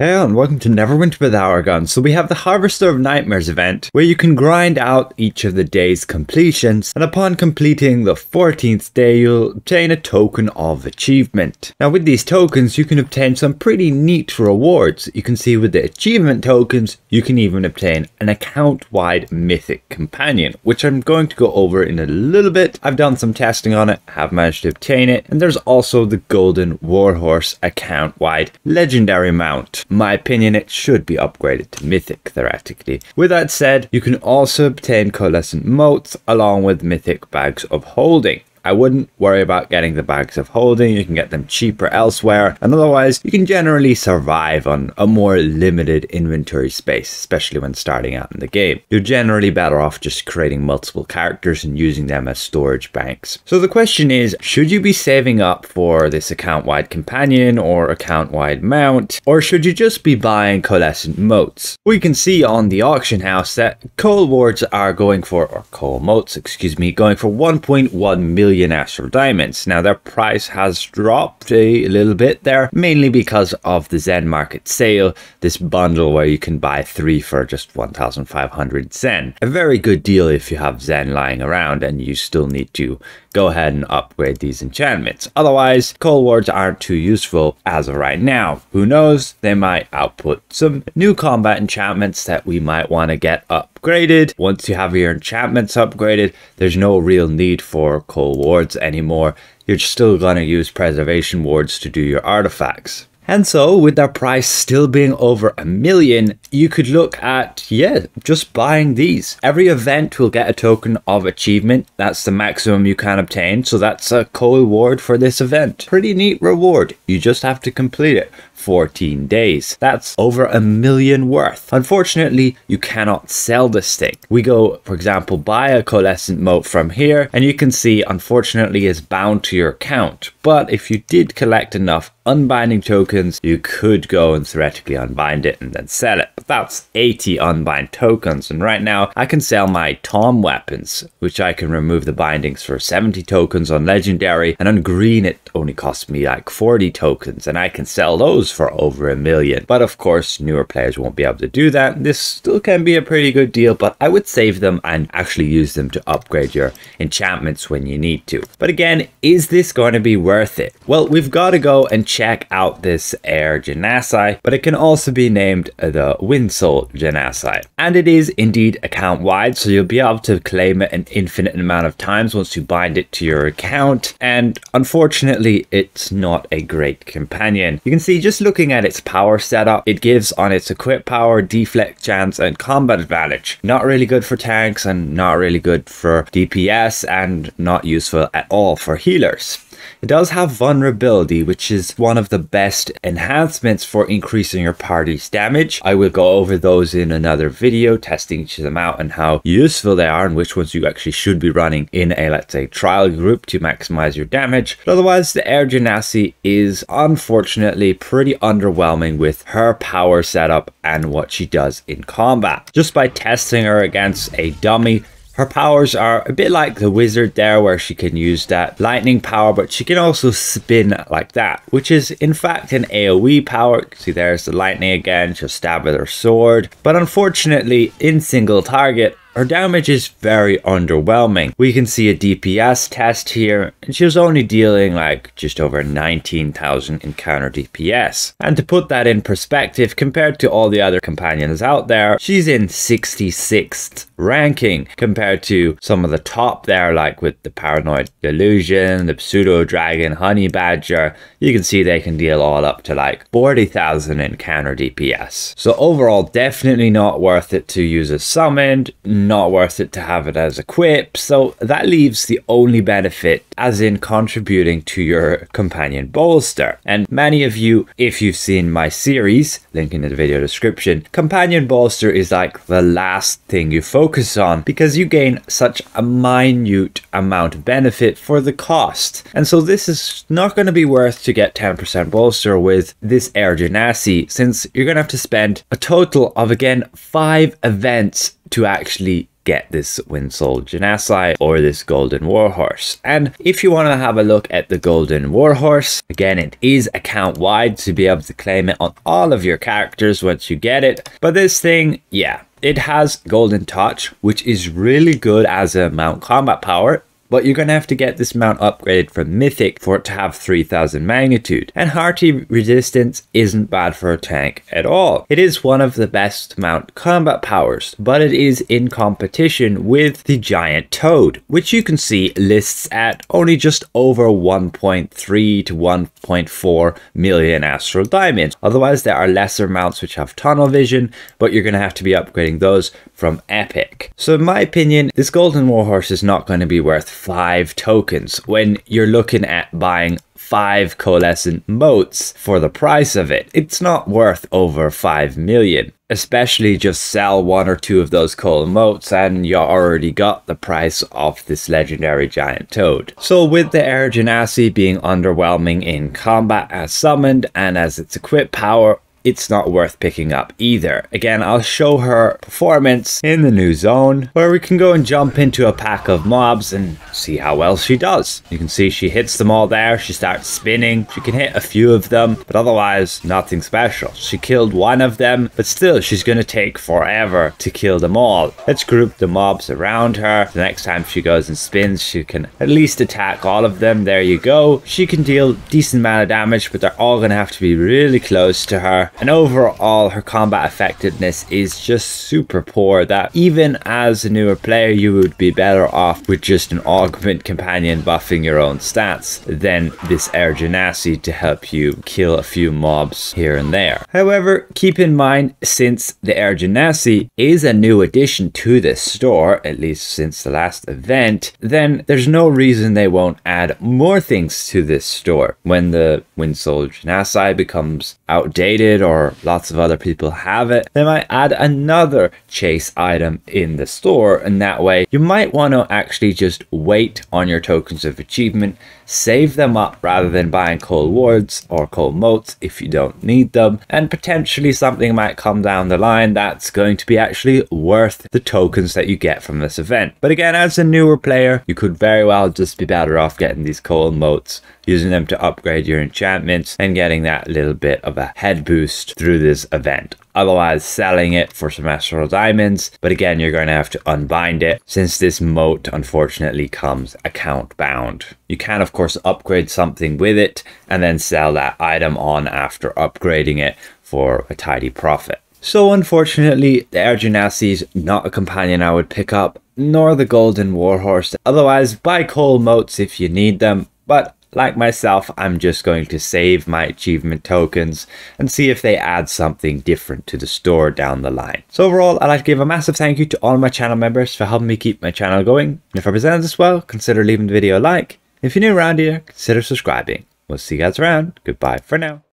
Hey and welcome to Neverwinter with Aragon. So we have the Harvester of Nightmares event where you can grind out each of the day's completions and upon completing the 14th day you'll obtain a token of achievement. Now with these tokens you can obtain some pretty neat rewards. You can see with the achievement tokens you can even obtain an account-wide mythic companion which I'm going to go over in a little bit. I've done some testing on it, have managed to obtain it and there's also the Golden Warhorse account-wide legendary mount my opinion, it should be upgraded to Mythic theoretically. With that said, you can also obtain Coalescent Motes along with Mythic Bags of Holding. I wouldn't worry about getting the bags of holding, you can get them cheaper elsewhere, and otherwise you can generally survive on a more limited inventory space, especially when starting out in the game. You're generally better off just creating multiple characters and using them as storage banks. So the question is, should you be saving up for this account-wide companion or account-wide mount, or should you just be buying coalescent motes? We can see on the auction house that coal wards are going for, or coal motes, excuse me, going for 1.1 million billion Astral Diamonds. Now their price has dropped a little bit there, mainly because of the Zen Market sale, this bundle where you can buy three for just 1,500 Zen. A very good deal if you have Zen lying around and you still need to go ahead and upgrade these enchantments. Otherwise, Coal wards aren't too useful as of right now. Who knows, they might output some new combat enchantments that we might want to get upgraded. Once you have your enchantments upgraded, there's no real need for coal wards anymore. You're still going to use preservation wards to do your artifacts. And so, with their price still being over a million, you could look at, yeah, just buying these. Every event will get a token of achievement. That's the maximum you can obtain. So that's a co-reward for this event. Pretty neat reward. You just have to complete it. 14 days. That's over a million worth. Unfortunately, you cannot sell this thing. We go, for example, buy a coalescent mote from here, and you can see, unfortunately, is bound to your account. But if you did collect enough unbinding tokens, you could go and theoretically unbind it and then sell it. But that's 80 unbind tokens, and right now I can sell my Tom weapons, which I can remove the bindings for 70 tokens on legendary, and on green it only costs me like 40 tokens, and I can sell those for over a million. But of course, newer players won't be able to do that. This still can be a pretty good deal, but I would save them and actually use them to upgrade your enchantments when you need to. But again, is this going to be worth it? Well, we've got to go and check out this Air Genasi, but it can also be named the Windsoul Genasi. And it is indeed account wide, so you'll be able to claim it an infinite amount of times once you bind it to your account. And unfortunately, it's not a great companion. You can see just looking at its power setup, it gives on its equip power, deflect chance, and combat advantage. Not really good for tanks and not really good for DPS and not useful at all for healers. It does have vulnerability, which is one of the best enhancements for increasing your party's damage. I will go over those in another video, testing each of them out and how useful they are and which ones you actually should be running in a, let's say, trial group to maximize your damage. But otherwise, the Air Genasi is unfortunately pretty underwhelming with her power setup and what she does in combat. Just by testing her against a dummy, her powers are a bit like the wizard there where she can use that lightning power but she can also spin like that which is in fact an AoE power. See there's the lightning again, she'll stab with her sword but unfortunately in single target her damage is very underwhelming. We can see a DPS test here, and she was only dealing like just over 19,000 encounter DPS. And to put that in perspective, compared to all the other companions out there, she's in 66th ranking compared to some of the top there, like with the Paranoid Delusion, the Pseudo Dragon, Honey Badger. You can see they can deal all up to like 40,000 encounter DPS. So overall, definitely not worth it to use a summoned not worth it to have it as a quip. So that leaves the only benefit as in contributing to your companion bolster. And many of you, if you've seen my series, link in the video description, companion bolster is like the last thing you focus on because you gain such a minute amount of benefit for the cost. And so this is not going to be worth to get 10% bolster with this Air Genasi since you're going to have to spend a total of again five events to actually get this Windsoul Genasi or this Golden Warhorse. And if you want to have a look at the Golden Warhorse, again, it is account wide to be able to claim it on all of your characters once you get it. But this thing, yeah, it has Golden Touch, which is really good as a mount combat power. But you're going to have to get this mount upgraded from Mythic for it to have 3000 magnitude. And hearty resistance isn't bad for a tank at all. It is one of the best mount combat powers, but it is in competition with the Giant Toad, which you can see lists at only just over 1.3 to 1.4 million Astral Diamonds. Otherwise, there are lesser mounts which have tunnel vision, but you're going to have to be upgrading those from Epic. So in my opinion, this Golden Warhorse is not going to be worth 5 tokens when you're looking at buying 5 coalescent motes for the price of it. It's not worth over 5 million. Especially just sell one or two of those coal motes and you already got the price of this legendary giant toad. So with the Air Genasi being underwhelming in combat as summoned and as its equip power, it's not worth picking up either. Again, I'll show her performance in the new zone where we can go and jump into a pack of mobs and see how well she does. You can see she hits them all there, she starts spinning, she can hit a few of them, but otherwise nothing special. She killed one of them, but still she's gonna take forever to kill them all. Let's group the mobs around her. The next time she goes and spins, she can at least attack all of them. There you go. She can deal decent amount of damage, but they're all gonna have to be really close to her and overall her combat effectiveness is just super poor that even as a newer player you would be better off with just an augment companion buffing your own stats than this Air Genasi to help you kill a few mobs here and there. However, keep in mind since the Air Genasi is a new addition to this store, at least since the last event, then there's no reason they won't add more things to this store. When the Windsoul Genasi becomes outdated or lots of other people have it, they might add another chase item in the store and that way you might want to actually just wait on your tokens of achievement, save them up rather than buying coal wards or coal motes if you don't need them and potentially something might come down the line that's going to be actually worth the tokens that you get from this event. But again, as a newer player, you could very well just be better off getting these coal motes using them to upgrade your enchantments and getting that little bit of a head boost through this event. Otherwise, selling it for some astral diamonds, but again, you're going to have to unbind it since this mote unfortunately comes account bound. You can, of course, upgrade something with it and then sell that item on after upgrading it for a tidy profit. So unfortunately, the Air Genasi is not a companion I would pick up, nor the Golden Warhorse. Otherwise, buy coal motes if you need them, but like myself, I'm just going to save my achievement tokens and see if they add something different to the store down the line. So overall, I'd like to give a massive thank you to all my channel members for helping me keep my channel going. And if I presented this well, consider leaving the video a like. If you're new around here, consider subscribing. We'll see you guys around. Goodbye for now.